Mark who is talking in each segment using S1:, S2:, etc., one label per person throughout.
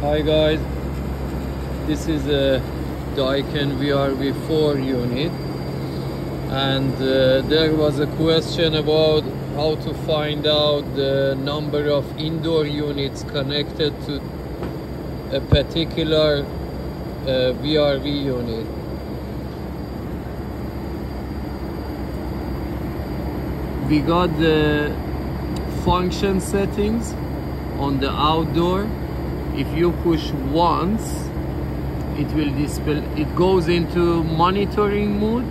S1: Hi guys, this is a Daikin VRV4 unit. And uh, there was a question about how to find out the number of indoor units connected to a particular uh, VRV unit. We got the function settings on the outdoor if you push once it will display it goes into monitoring mode.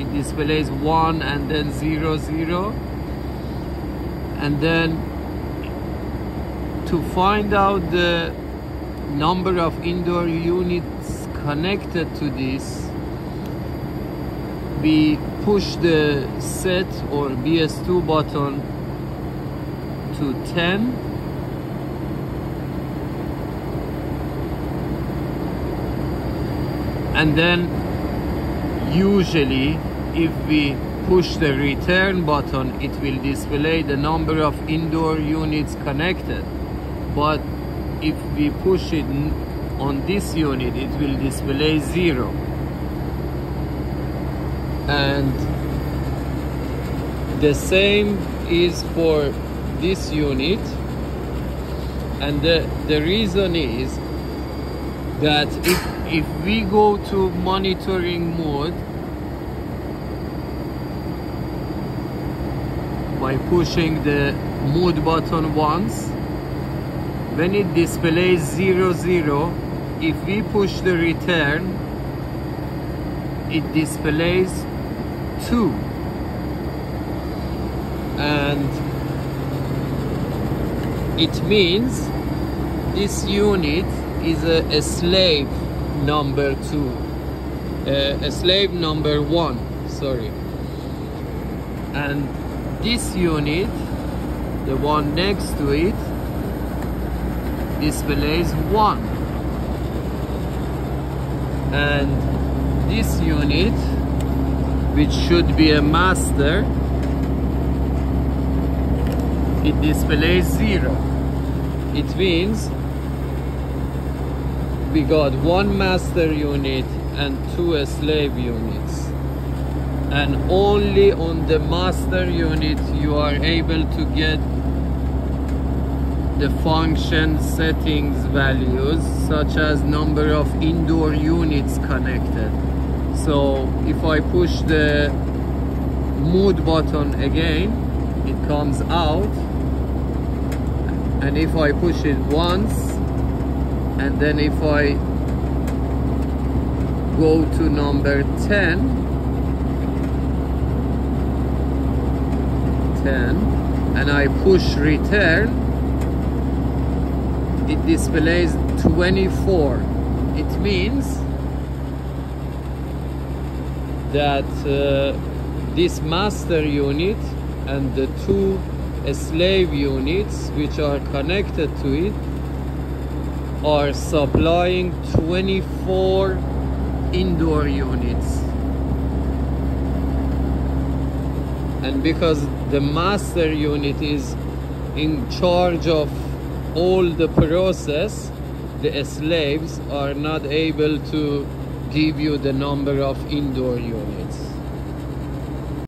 S1: It displays one and then zero zero. And then to find out the number of indoor units connected to this we push the set or BS2 button to 10 and then usually if we push the return button it will display the number of indoor units connected. But if we push it on this unit it will display zero. And the same is for this unit. And the, the reason is that if if we go to monitoring mode by pushing the mode button once when it displays 00 zero, if we push the return it displays 2 and it means this unit is a, a slave number two. Uh, slave number one sorry. And this unit the one next to it displays one. And this unit which should be a master it displays zero. It means we got one master unit and two slave units. And only on the master unit you are able to get the function settings values such as number of indoor units connected. So if I push the mode button again it comes out. And if I push it once and then if I go to number 10 10 and I push return it displays 24 it means that uh, this master unit and the two slave units which are connected to it are supplying 24 indoor units. And because the master unit is in charge of all the process the slaves are not able to give you the number of indoor units